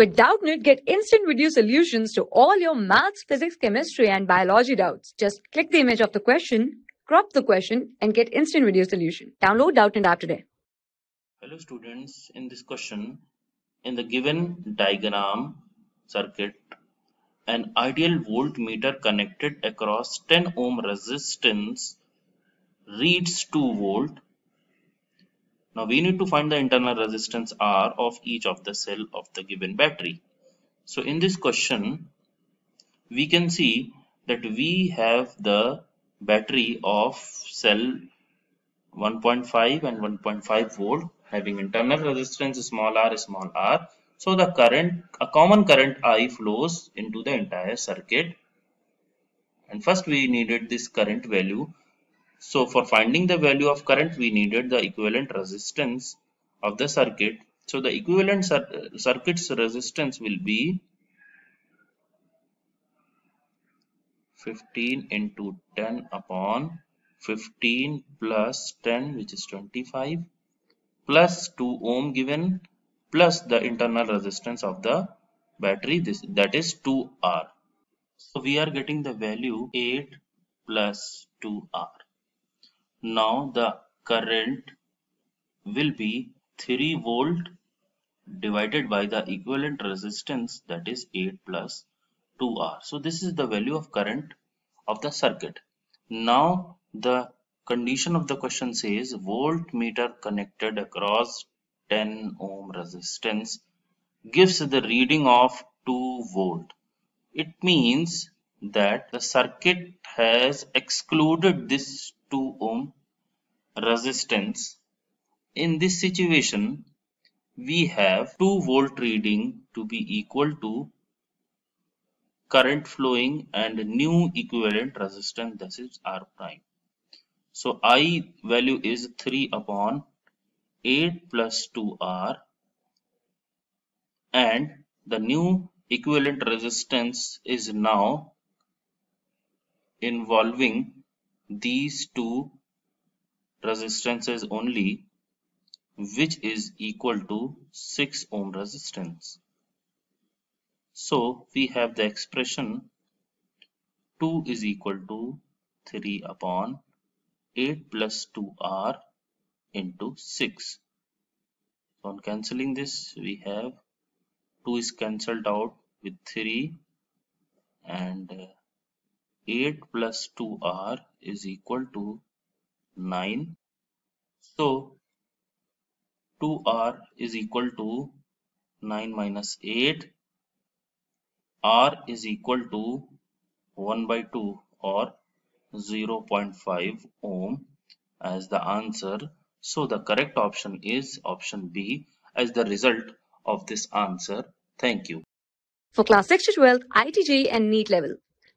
With Doubtnut, get instant video solutions to all your maths, physics, chemistry, and biology doubts. Just click the image of the question, crop the question, and get instant video solution. Download Doubtnut app today. Hello students, in this question, in the given diagram circuit, an ideal voltmeter connected across 10 ohm resistance reads 2 volt now we need to find the internal resistance R of each of the cell of the given battery. So in this question, we can see that we have the battery of cell 1.5 and 1.5 volt having internal resistance small r small r. So the current, a common current I flows into the entire circuit. And first we needed this current value so for finding the value of current, we needed the equivalent resistance of the circuit. So the equivalent cir circuit's resistance will be 15 into 10 upon 15 plus 10 which is 25 plus 2 ohm given plus the internal resistance of the battery. This that is 2r so we are getting the value 8 plus 2r now the current will be 3 volt divided by the equivalent resistance that is 8 plus 2R. So this is the value of current of the circuit. Now the condition of the question says voltmeter connected across 10 ohm resistance gives the reading of 2 volt. It means that the circuit has excluded this 2 ohm resistance. In this situation, we have 2 volt reading to be equal to current flowing and new equivalent resistance that is R prime. So I value is 3 upon 8 plus 2R and the new equivalent resistance is now involving these two resistances only which is equal to 6 ohm resistance. So we have the expression 2 is equal to 3 upon 8 plus 2r into 6. So on cancelling this we have 2 is cancelled out with 3 and uh, 8 plus 2r is equal to 9. So 2r is equal to 9 minus 8. r is equal to 1 by 2 or 0.5 ohm as the answer. So the correct option is option B as the result of this answer. Thank you. For class 6 to 12, IIT JEE and NEET level.